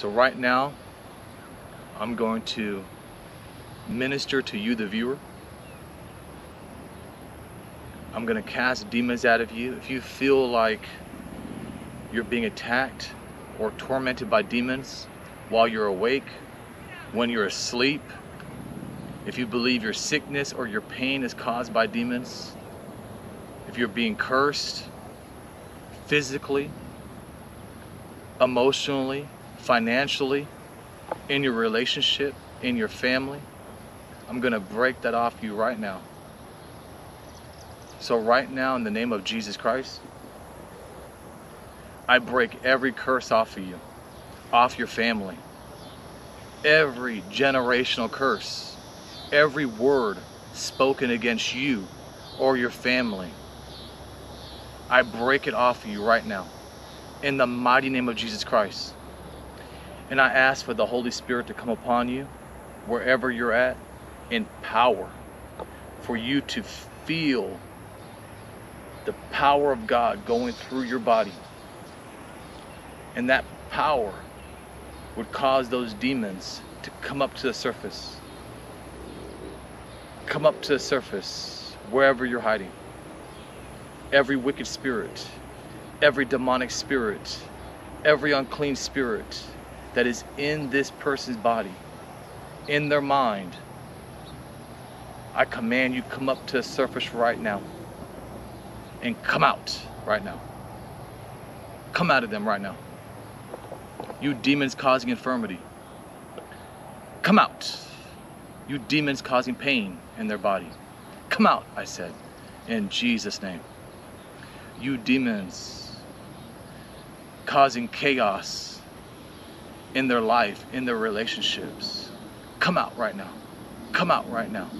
So right now, I'm going to minister to you, the viewer. I'm going to cast demons out of you. If you feel like you're being attacked or tormented by demons while you're awake, when you're asleep, if you believe your sickness or your pain is caused by demons, if you're being cursed physically, emotionally, financially, in your relationship, in your family, I'm going to break that off you right now. So, right now, in the name of Jesus Christ, I break every curse off of you, off your family, every generational curse, every word spoken against you or your family. I break it off of you right now in the mighty name of Jesus Christ. And I ask for the Holy Spirit to come upon you wherever you're at in power for you to feel the power of God going through your body. And that power would cause those demons to come up to the surface. Come up to the surface wherever you're hiding. Every wicked spirit, every demonic spirit, every unclean spirit that is in this person's body, in their mind, I command you come up to the surface right now and come out right now. Come out of them right now. You demons causing infirmity. Come out. You demons causing pain in their body. Come out, I said, in Jesus' name. You demons causing chaos in their life, in their relationships. Come out right now. Come out right now.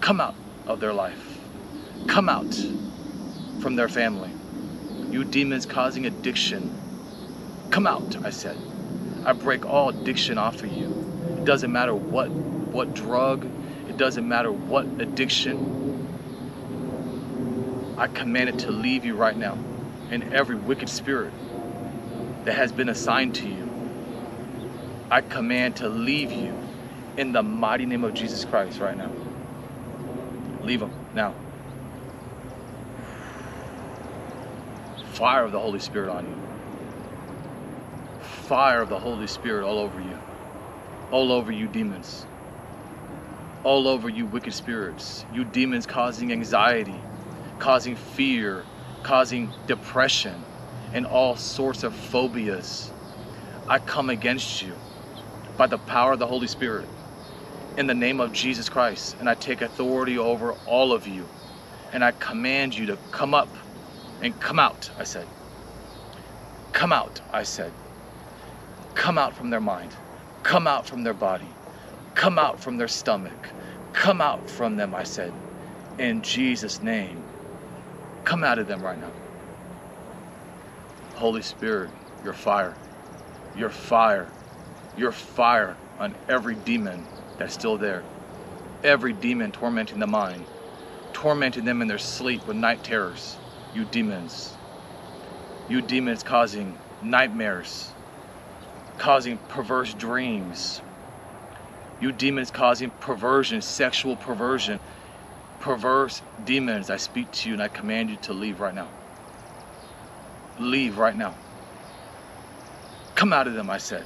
Come out of their life. Come out from their family. You demons causing addiction. Come out, I said. I break all addiction off of you. It doesn't matter what what drug, it doesn't matter what addiction. I command it to leave you right now. And every wicked spirit that has been assigned to you, I command to leave you in the mighty name of Jesus Christ right now. Leave them now. Fire of the Holy Spirit on you. Fire of the Holy Spirit all over you. All over you, demons. All over you, wicked spirits. You demons causing anxiety, causing fear, causing depression, and all sorts of phobias. I come against you by the power of the Holy Spirit in the name of Jesus Christ. And I take authority over all of you. And I command you to come up and come out, I said. Come out, I said. Come out from their mind. Come out from their body. Come out from their stomach. Come out from them, I said. In Jesus' name. Come out of them right now. Holy Spirit, your fire. Your fire. Your fire on every demon that's still there. Every demon tormenting the mind. Tormenting them in their sleep with night terrors you demons. You demons causing nightmares, causing perverse dreams. You demons causing perversion, sexual perversion. Perverse demons, I speak to you and I command you to leave right now. Leave right now. Come out of them, I said.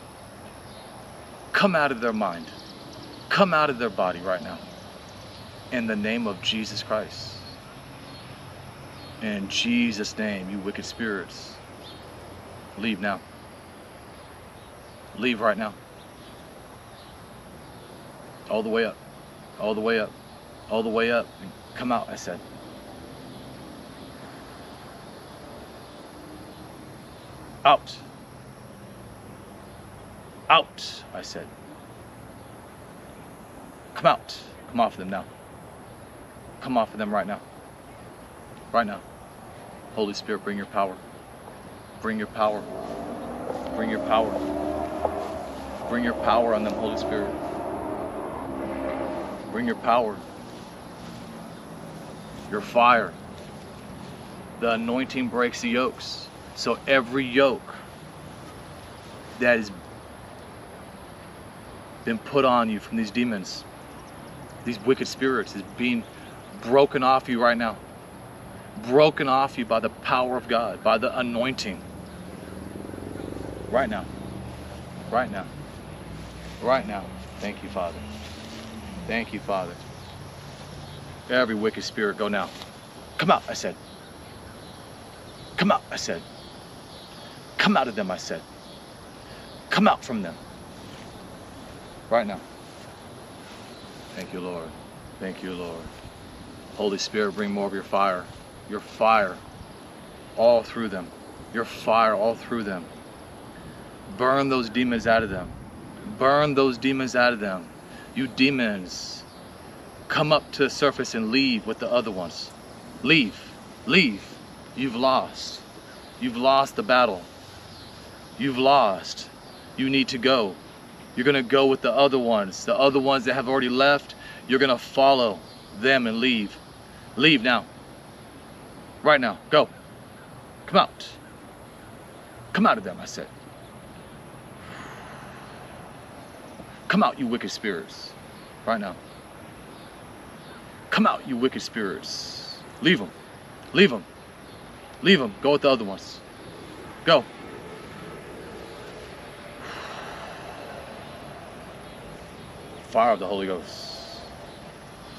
Come out of their mind. Come out of their body right now. In the name of Jesus Christ. In Jesus' name, you wicked spirits, leave now. Leave right now. All the way up. All the way up. All the way up. Come out, I said. Out. Out, I said. Come out. Come off of them now. Come off of them right now. Right now. Holy Spirit, bring your power. Bring your power. Bring your power. Bring your power on them, Holy Spirit. Bring your power. Your fire. The anointing breaks the yokes. So every yoke that is been put on you from these demons, these wicked spirits, is being broken off you right now. Broken off you by the power of God, by the anointing. Right now. Right now. Right now. Thank you, Father. Thank you, Father. Every wicked spirit, go now. Come out, I said. Come out, I said. Come out of them, I said. Come out from them. Right now. Thank you, Lord. Thank you, Lord. Holy Spirit, bring more of your fire. Your fire all through them. Your fire all through them. Burn those demons out of them. Burn those demons out of them. You demons, come up to the surface and leave with the other ones. Leave. Leave. You've lost. You've lost the battle. You've lost. You need to go. You're to go with the other ones. The other ones that have already left, you're to follow them and leave. Leave now. Right now. Go. Come out. Come out of them, I said. Come out, you wicked spirits. Right now. Come out, you wicked spirits. Leave them. Leave them. Leave them. Go with the other ones. Go. Fire of the Holy Ghost.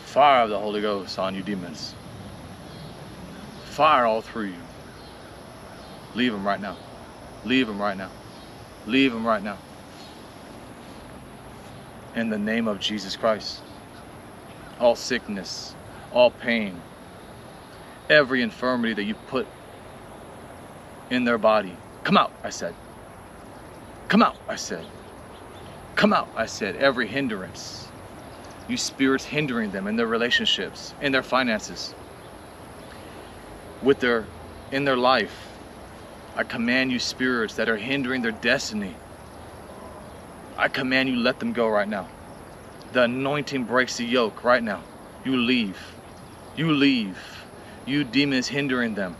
Fire of the Holy Ghost on you demons. Fire all through you. Leave them right now. Leave them right now. Leave them right now. In the name of Jesus Christ. All sickness, all pain, every infirmity that you put in their body. Come out, I said. Come out, I said. Come out, I said. Every hindrance. You spirits hindering them in their relationships, in their finances, with their in their life. I command you spirits that are hindering their destiny. I command you let them go right now. The anointing breaks the yoke right now. You leave. You leave. You demons hindering them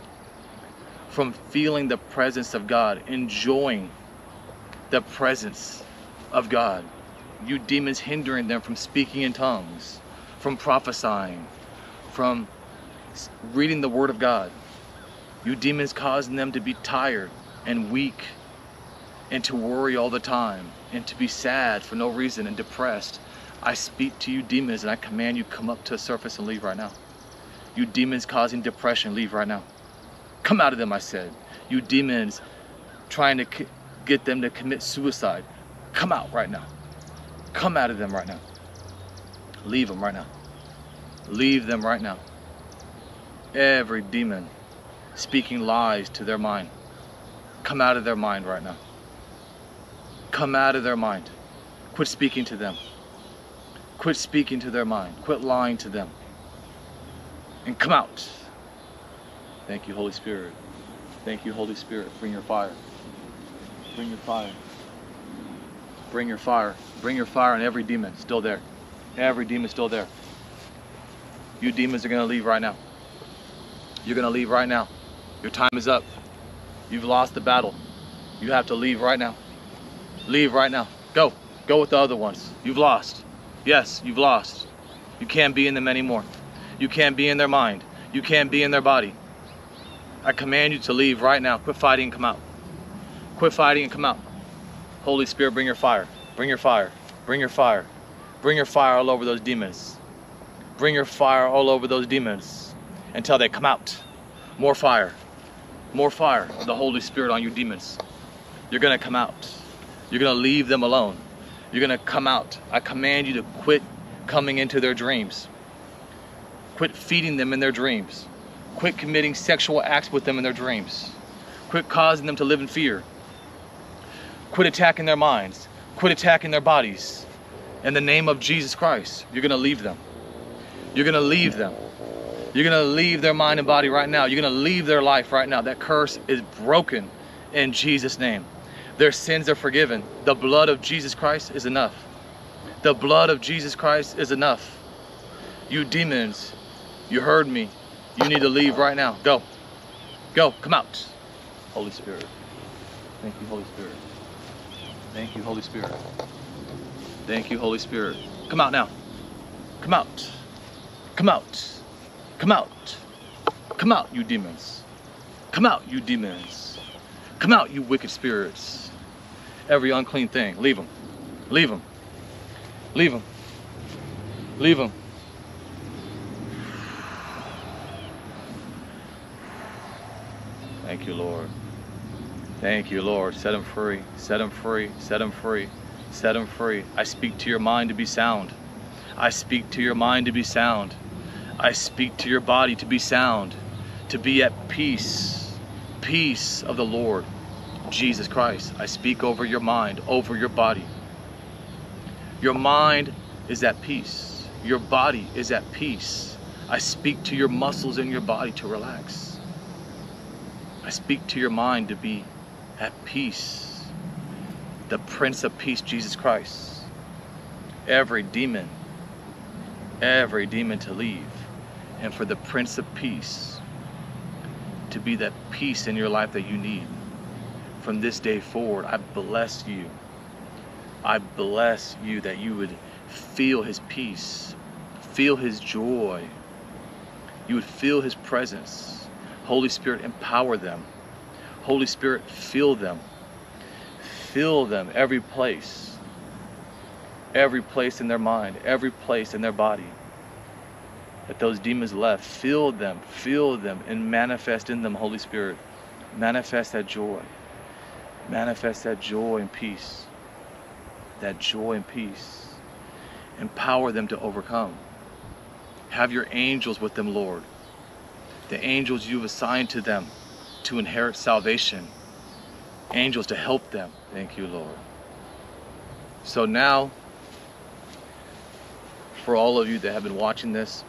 from feeling the presence of God, enjoying the presence of God. You demons hindering them from speaking in tongues, from prophesying, from reading the Word of God. You demons causing them to be tired and weak and to worry all the time and to be sad for no reason and depressed. I speak to you demons and I command you come up to the surface and leave right now. You demons causing depression, leave right now. Come out of them, I said. You demons trying to get them to commit suicide. Come out right now. Come out of them right now. Leave them right now. Leave them right now. Every demon speaking lies to their mind. Come out of their mind right now. Come out of their mind. Quit speaking to them. Quit speaking to their mind. Quit lying to them. And come out. Thank you, Holy Spirit. Thank you, Holy Spirit. Bring your fire. Bring your fire. Bring your fire. Bring your fire on every demon still there. Every demon still there. You demons are going to leave right now. You're going to leave right now. Your time is up. You've lost the battle. You have to leave right now. Leave right now. Go. Go with the other ones. You've lost. Yes, you've lost. You can't be in them anymore. You can't be in their mind. You can't be in their body. I command you to leave right now. Quit fighting and come out. Quit fighting and come out. Holy Spirit, bring your fire. Bring your fire. Bring your fire. Bring your fire all over those demons. Bring your fire all over those demons until they come out. More fire. More fire the Holy Spirit on you demons. You're going to come out. You're going to leave them alone. You're going to come out. I command you to quit coming into their dreams. Quit feeding them in their dreams. Quit committing sexual acts with them in their dreams. Quit causing them to live in fear. Quit attacking their minds. Quit attacking their bodies. In the name of Jesus Christ, you're going to leave them. You're going to leave them. You're going to leave their mind and body right now. You're going to leave their life right now. That curse is broken in Jesus' name. Their sins are forgiven. The blood of Jesus Christ is enough. The blood of Jesus Christ is enough. You demons, you heard me. You need to leave right now. Go. Go. Come out. Holy Spirit. Thank you, Holy Spirit. Thank you, Holy Spirit. Thank you, Holy Spirit. Come out now. Come out. Come out. Come out. Come out, you demons. Come out, you demons. Come out, you wicked spirits. Every unclean thing, leave them. Leave them. Leave them. Leave them. Thank you, Lord. Thank you, Lord. Set them free. Set them free. Set them free. Set them free. I speak to your mind to be sound. I speak to your mind to be sound. I speak to your body to be sound, to be at peace. Peace of the Lord, Jesus Christ. I speak over your mind, over your body. Your mind is at peace. Your body is at peace. I speak to your muscles in your body to relax. I speak to your mind to be at peace. The Prince of Peace, Jesus Christ. Every demon, every demon to leave. And for the Prince of Peace to be that peace in your life that you need. From this day forward, I bless you. I bless you that you would feel his peace, feel his joy. You would feel his presence. Holy Spirit, empower them. Holy Spirit, fill them. Fill them every place. Every place in their mind, every place in their body that those demons left. Fill them, fill them, and manifest in them, Holy Spirit. Manifest that joy. Manifest that joy and peace. That joy and peace. Empower them to overcome. Have your angels with them, Lord. The angels you've assigned to them to inherit salvation. Angels to help them. Thank you, Lord. So now, for all of you that have been watching this,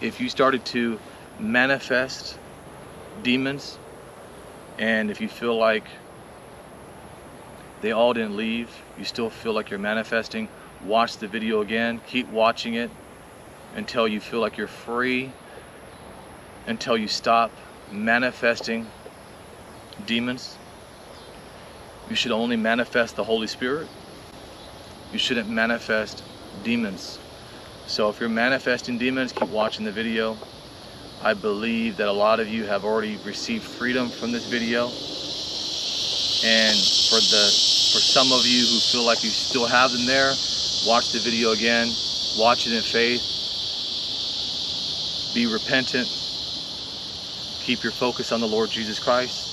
if you started to manifest demons and if you feel like they all didn't leave, you still feel like you're manifesting, watch the video again, keep watching it until you feel like you're free, until you stop manifesting demons. You should only manifest the Holy Spirit. You shouldn't manifest demons. So if you're manifesting demons, keep watching the video. I believe that a lot of you have already received freedom from this video. And for the for some of you who feel like you still have them there, watch the video again. Watch it in faith. Be repentant. Keep your focus on the Lord Jesus Christ.